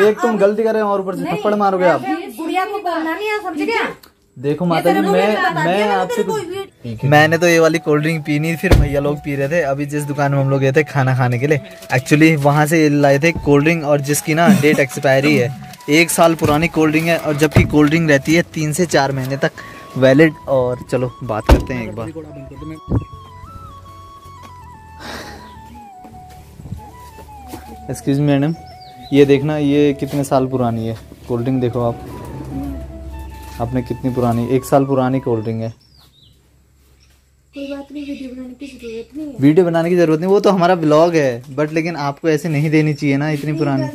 एक तुम गलती कर रहे हो और ऊपर से थप्पड़ मारोगे आप। गुड़िया को बोलना नहीं है समझ गया? देखो माता जी मैं मैं आपसे मैंने तो ये वाली कोल्ड ड्रिंक पी नहीं फिर भैया लोग पी रहे थे। अभी जिस दुकान में हम लोग गए थे खाना खाने के लिए एक्चुअली वहाँ से लाए थे कोल्ड ड्रिंक और जिसकी ना डेट एक्सपायरी है। एक साल पुरानी कोल्ड ड्रिंक है और जबकि कोल्ड ड्रिंक रहती है तीन से चार महीने तक वैलिड और चलो बात करते हैं एक बार। एक्सक्यूज मैडम ये देखना ये कितने साल पुरानी है? कोल्ड ड्रिंक देखो आप। आपने कितनी पुरानी एक साल पुरानी कोल्ड ड्रिंक है। कोई बात नहीं वीडियो बनाने की ज़रूरत नहीं है। वीडियो बनाने की ज़रूरत नहीं वो तो हमारा ब्लॉग है बट लेकिन आपको ऐसे नहीं देनी चाहिए ना इतनी पुरानी।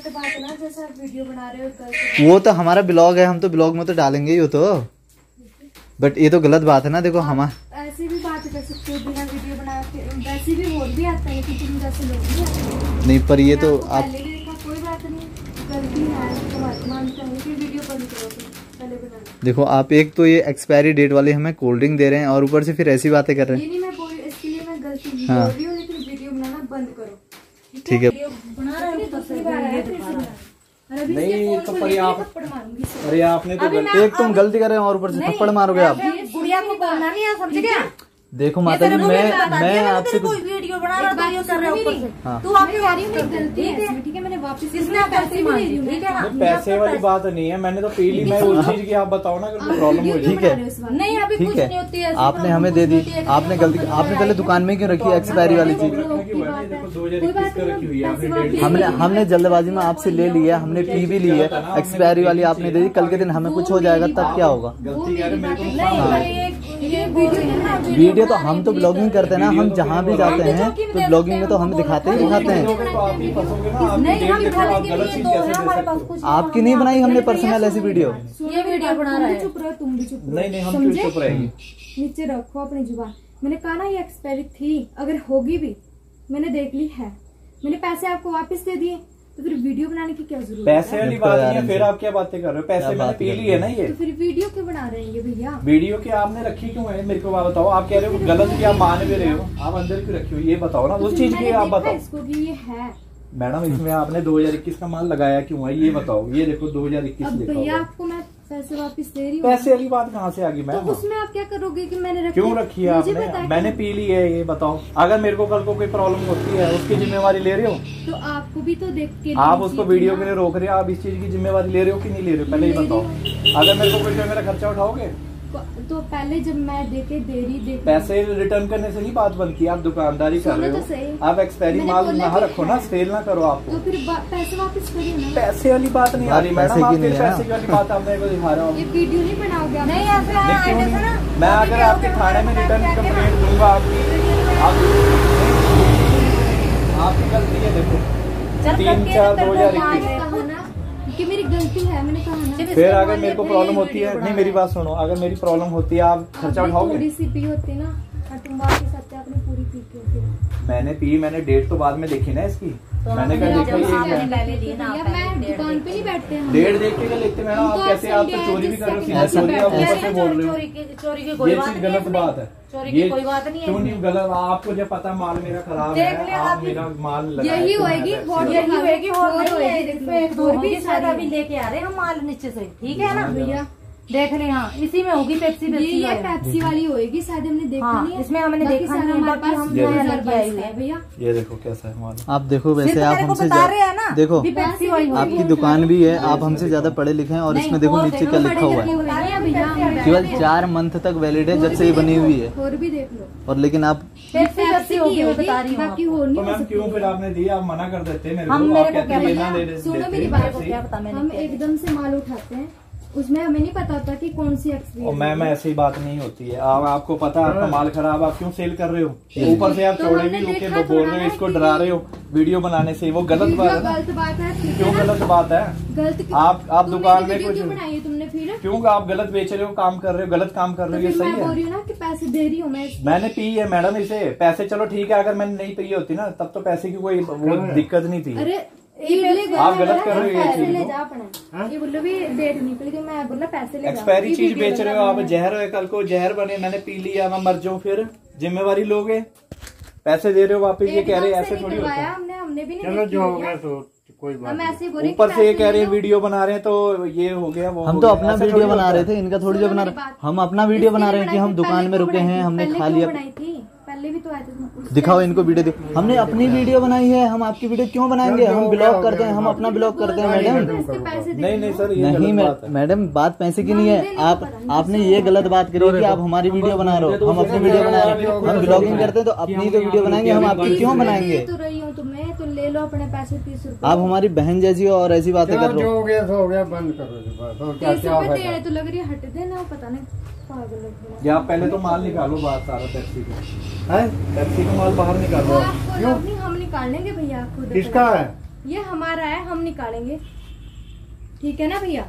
हो वो तो हमारा ब्लॉग है हम तो ब्लॉग में तो डालेंगे ही हो तो। बट ये तो गलत बात है ना देखो हम ऐसे भी बात कर सकते हो बिना वीडियो बना के वैसे भी हो भी आता है लेकिन तुम जैसे लोग नहीं पर ये तो आप देखो आप एक तो ये एक्सपायरी डेट वाली हमें कोल्ड ड्रिंक दे रहे हैं और ऊपर से फिर ऐसी बातें कर रहे हैं। मैं बोल इसके लिए मैं गलती हाँ। बोल रही हूँ लेकिन वीडियो बनाना बंद करो। ठीक है। वीडियो बना रहे हो तो नहीं, इसके तो आप- थप्पड़ मारूँगी। इससे। अरे आपने तो गलती एक तुम गलती कर रहे हो और ऊपर से थप्पड़ मारोगे आप। गुड़िया को बोलना नहीं समझ गया देखो माता जी मैं मैं आपसे कुछ वीडियो बना रहा था ये कर रहे हो ऊपर से। हाँ। तू आपकी गलती है ठीक है? मैंने वापस इसने पैसे रही हूँ ठीक है? पैसे वाली बात नहीं है मैंने तो पी ली मैं उस चीज़ की आप बताओ ना अगर कोई प्रॉब्लम हो ठीक है? नहीं अभी ठीक कुछ नहीं होती है आपने हमें दे दी आपने गलती आपने पहले दुकान में क्यों रखी है? एक्सपायरी वाली चीज़। है। हमने हमने जल्दबाजी में आपसे ले लिया हमने पी भी ली है एक्सपायरी वाली आपने दे दी कल के दिन हमें कुछ हो जाएगा तब क्या होगा वीडियो तो हम तो ब्लॉगिंग करते हैं ना हम जहाँ भी जाते हैं तो ब्लॉगिंग में तो हम दिखाते ही दिखाते हैं। तो आपकी नहीं है। बनाई हमने पर्सनल ऐसी वीडियो? ये वीडियो बना रहा है। चुप रहो तुम भी चुप नहीं नहीं हम क्यों चुप रहेंगे। नीचे रखो अपनी ज़ुबान। मैंने कहा ना ये एक्सपायरी थी अगर होगी भी मैंने देख ली है। मैंने पैसे आपको वापस दे दिए। तो फिर वीडियो बनाने की क्या ज़रूरत पैसे वाली बात नहीं है फिर आप क्या बातें कर रहे हो? पैसे मैंने पी लिए ली है? ना ये। तो फिर वीडियो क्यों बना रहे हैं ये भैया? वीडियो की आपने रखी क्यों है? मेरे को बात बताओ आप कह रहे हो गलत की आप मान भी रहे हो। आप अंदर क्यों रखी हो? ये बताओ ना उस चीज़ की आप बताओ। इसको भी ये है। मैडम इसमें आपने 2021 का माल लगाया क्यों है? ये बताओ ये देखो 2021 हज़ार लिखा पैसे वापस दे रही हूँ। पैसे वाली बात कहाँ से आ गई तो उसमें आप क्या करोगे कि मैंने रखी? क्यों रखी है आपने? मैंने पी ली है ये बताओ। अगर मेरे को कल को कोई प्रॉब्लम होती है उसकी जिम्मेवारी ले रहे हो? तो आपको भी तो देख के आप उसको वीडियो के लिए रोक रहे हो? आप इस चीज़ की जिम्मेवारी ले रहे हो कि नहीं ले रहे हो? पहले ये बताओ। अगर मेरे को कोई मेरा खर्चा उठाओगे? तो पहले जब मैं देके दे रही देख पैसे रिटर्न करने से नहीं बात बनती आप दुकानदारी कर रहे तो सही। हो आप एक्सपायरी माल ना रखो ना सेल ना करो आपको तो फिर पैसे वापस करिए ना। पैसे वाली बात नहीं आ रही मैडम पैसे आप फिर है। पैसे वाली बात आप मेरे को दिखा रहे हो। ये वीडियो नहीं बनाओगे नहीं ऐसे? मैं अगर आपके थाने में रिटर्न कम्प्लेट दूँगा आपकी आपकी गलती है देखो। तीन चार दो हज़ार इक्कीस। कि मेरी गलती है मैंने कहा ना। फिर अगर मेरे को प्रॉब्लम होती है नहीं मेरी बात सुनो अगर मेरी प्रॉब्लम होती है आप खर्चा आपने उठाओगे? थोड़ी सी पी होती ना और तुम बात के साथ आपने पूरी पी के होती मैंने पी मैंने डेट तो बाद में देखी ना इसकी। मैंने कहा देखा ये है पहले लिए ना मैं दुकान पे नहीं बैठते हम डेढ़ देख के क्या लिखते मैडम आप तो कैसे आप तो चोरी भी कर रहे हो चोरी आप ऊपर से बोल रहे हो। चोरी की कोई ये बात चीज़ नहीं है गलत बात है। चोरी की कोई बात नहीं है। क्यों नहीं गलत आपको जब पता माल मेरा खराब देख है आप मेरा माल यही तो होएगी और यही होएगी और है, भी होगी अभी लेके आ रहे हैं हम माल नीचे से ठीक है ना। भैया देख ले हाँ इसी में होगी पेप्सी ये पेप्सी ये पेप्सी वाली होएगी शायद हमने देखा हाँ, नहीं है। इसमें हमने देखा नहीं हमारे पास दो। भैया। ये देखो कैसा है माल आप देखो वैसे आप हमसे बता रहे हैं ना देखो पेप्सी वाली होगी। आपकी दुकान भी है आप हमसे ज़्यादा पढ़े लिखे हैं और इसमें देखो नीचे क्या लिखा हुआ है। रहे केवल चार मंथ तक वैलिड है जब से ये बनी हुई है। और भी देख लो। और लेकिन आप पेप्सी पेप्सी होगी मैं बता रही बाकी आपको। और नहीं मैम क्यों फिर आपने दिया आप मना कर देते मेरे को आप क्या लेना पता? दे दे- सुनो मेरी हैं बात को क्या पता मैंने हम एकदम से माल उठाते हैं। उसमें हमें नहीं पता होता कि कौन सी और एक्सपीरियंस मैम ऐसी बात नहीं होती है। आप आपको पता है आपका माल खराब आप क्यों सेल कर रहे हो? ऊपर से आप तो चौड़े भी होके देखा बोल रहे हो इसको डरा रहे हो। वीडियो बनाने से वो गलत बात है बात है क्यों गलत बात है? गलत आप आप तो दुकान में कुछ बनाई तुमने फिर? क्यों आप गलत बेच रहे हो काम कर रहे हो गलत काम कर तो रहे हो ये सही है। रही ना कि पैसे दे रही हूँ मैं। मैंने पी है मैडम इसे। पैसे चलो ठीक है अगर मैंने नहीं पी होती ना तब तो पैसे की कोई वो दिक्कत नहीं थी। आप गलत कर रहे हो ये चीज़ को। ये बोलो भी डेट निकल गई मैं बोला पैसे ले एक्सपायरी चीज़ बेच रहे हो आप जहर है कल को जहर बने मैंने पी लिया मैं मर जाऊँ फिर जिम्मेवारी लोगे पैसे दे रहे हो वापस ये कह रहे हैं ऐसे थोड़ी होता है हमने हमने भी नहीं चलो जो हो गया तो कोई बात हम नहीं ऐसे बोले ऊपर से ये कह रहे हैं वीडियो बना रहे हैं तो ये हो गया वो हम तो अपना वीडियो बना रहे थे इनका थोड़ी जो बना रहे। हम अपना वीडियो बना रहे हैं कि हम दुकान में रुके हैं हमने खा लिया। भी तो आए थे दिखाओ इनको वीडियो दिखाओ हमने अपनी वीडियो बनाई है हम आपकी वीडियो क्यों बनाएँगे? हम ब्लॉग करते हैं हम अपना ब्लॉग करते हैं मैडम नहीं नहीं सर नहीं है। मैडम बात पैसे की नहीं है आप आपने ये गलत बात करी है कि आप हमारी वीडियो बना रहे हो। हम अपनी वीडियो बना रहे हैं। हम ब्लॉगिंग करते हैं तो अपनी तो वीडियो बनाएँगे हम आपकी क्यों बनाएँगे? तो रही हूँ तुम्हें तो ले लो अपने पैसे तीस रुपए। आप हमारी बहन जैसी हो और ऐसी बातें कर रहे हो। हो गया सो हो गया बंद करो तो लग रही है हट देना पता नहीं। या पहले तो माल निकालो बाहर सारा टैक्सी का। है? टैक्सी का माल बाहर निकालो। लग नहीं हम निकाल लेंगे भैया खुद किसका है? ये हमारा है हम निकालेंगे। ठीक है ना भैया?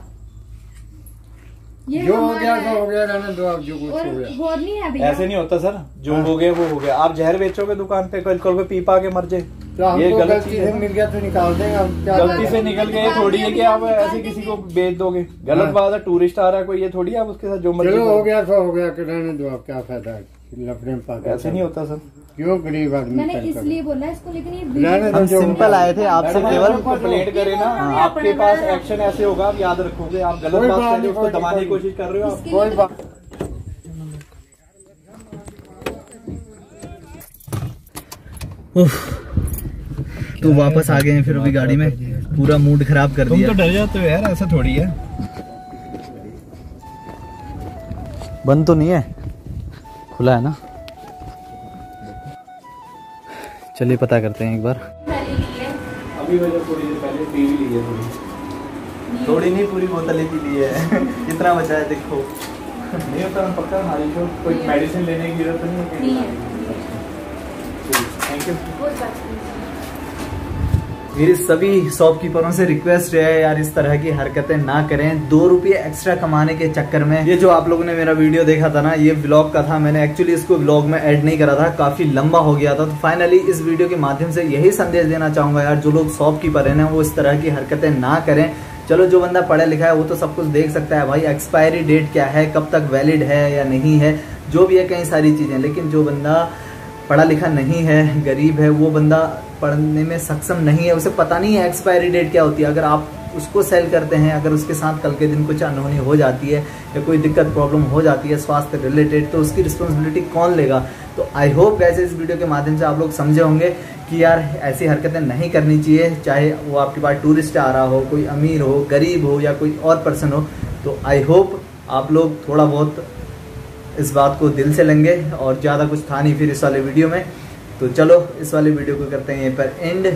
ये जो हो गया है। सो हो गया रहने दो अब जो कुछ हो गया। और नहीं है भैया? ऐसे नहीं होता सर। जो हो गया वो हो गया। आप जहर बेचोगे दुकान पे कल कल को पी पा के मर जाए। तो हमको ये गलती से मिल गया तो निकाल देंगे क्या गलती से निकल गए थोड़ी है कि आप ऐसे किसी को बेच दोगे। गलत हाँ। बात है टूरिस्ट आ रहा है कोई ये थोड़ी आप उसके साथ जो मर्ज़ी चलो हो गया सो हो गया कि रहने दो अब क्या फ़ायदा है? लफड़े में ऐसे नहीं होता सर। क्यों गरीब आदमी मैंने इसलिए बोला इसको लेकिन ये हम सिंपल आए थे आपसे केवल। आप कंप्लेंट करे ना आपके पास एक्शन ऐसे होगा आप याद रखोगे आप गलत बात कर रहे हो उसको दबाने की कोशिश कर रहे हो आप। कोई बात उफ, तो वापस आ गए हैं फिर अभी गाड़ी में। पूरा मूड खराब कर दिया। तुम तो डर जाते हो यार ऐसा थोड़ी है। बंद तो नहीं है? खुला है ना? चलिए पता करते हैं एक बार। अभी वजह थोड़ी देर पहले पी भी ली है थोड़ी। थोड़ी नहीं पूरी बोतल ही पी ली है। कितना बचा है देखो। नहीं होता हम पक्का हमारी को कोई मेडिसिन लेने की ज़रूरत नहीं है थैंक यू मेरी सभी शॉपकीपरों से रिक्वेस्ट है यार, इस तरह की हरकतें ना करें। दो रुपये एक्स्ट्रा कमाने के चक्कर में। ये जो आप लोगों ने मेरा वीडियो देखा था ना, ये ब्लॉग का था। मैंने एक्चुअली इसको ब्लॉग में ऐड नहीं करा था। काफ़ी लंबा हो गया था। तो फाइनली इस वीडियो के माध्यम से यही संदेश देना चाहूँगा यार, जो लोग शॉपकीपर है ना, वो इस तरह की हरकतें ना करें। चलो, जो बंदा पढ़ा लिखा है, वो तो सब कुछ देख सकता है। भाई एक्सपायरी डेट क्या है? कब तक वैलिड है या नहीं है? जो भी है, कई सारी चीज़ें। लेकिन जो बंदा पढ़ा लिखा नहीं है, गरीब है, वो बंदा पढ़ने में सक्षम नहीं है, उसे पता नहीं है एक्सपायरी डेट क्या होती है। अगर आप उसको सेल करते हैं, अगर उसके साथ कल के दिन कुछ अनहोनी हो जाती है या कोई दिक्कत प्रॉब्लम हो जाती है स्वास्थ्य रिलेटेड तो उसकी रिस्पॉन्सिबिलिटी कौन लेगा? तो आई होप कैसे इस वीडियो के माध्यम से आप लोग समझे होंगे कि यार, ऐसी हरकतें नहीं करनी चाहिए, चाहे वो आपके पास टूरिस्ट आ रहा हो, कोई अमीर हो, गरीब हो या कोई और पर्सन हो। तो आई होप आप लोग थोड़ा बहुत इस बात को दिल से लेंगे और ज़्यादा कुछ था नहीं फिर इस वाले वीडियो में। तो चलो, इस वाले वीडियो को करते हैं यहीं पर एंड